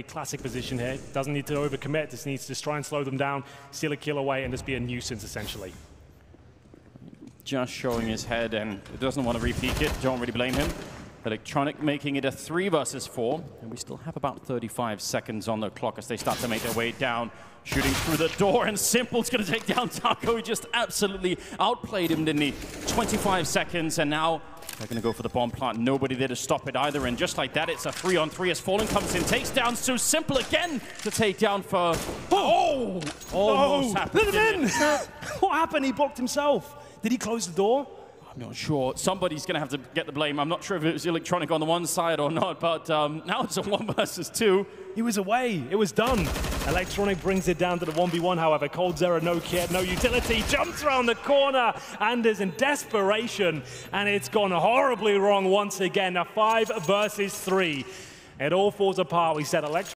classic position here. Doesn't need to overcommit, just needs to try and slow them down, steal a kill away, and just be a nuisance essentially. Just showing his head and doesn't want to repeat it. Don't really blame him. Electronic making it a three versus four. And we still have about 35 seconds on the clock as they start to make their way down. Shooting through the door, and s1mple's going to take down Taco. He just absolutely outplayed him, didn't he? 25 seconds, and now they're going to go for the bomb plant. Nobody there to stop it either. And just like that, it's a three on three as Fallen comes in, takes down So Simple again to take down for. Oh! Almost Oh, happened. let him in! what happened? He blocked himself. Did he close the door? I'm not sure. Somebody's going to have to get the blame. I'm not sure if it was Electronic on the one side or not, but um, now it's a one versus two. He was away. It was done. Electronic brings it down to the 1v1, however. coldzera, no kit, no utility, jumps around the corner and is in desperation. And it's gone horribly wrong once again. A five versus three. It all falls apart. We said Electronic.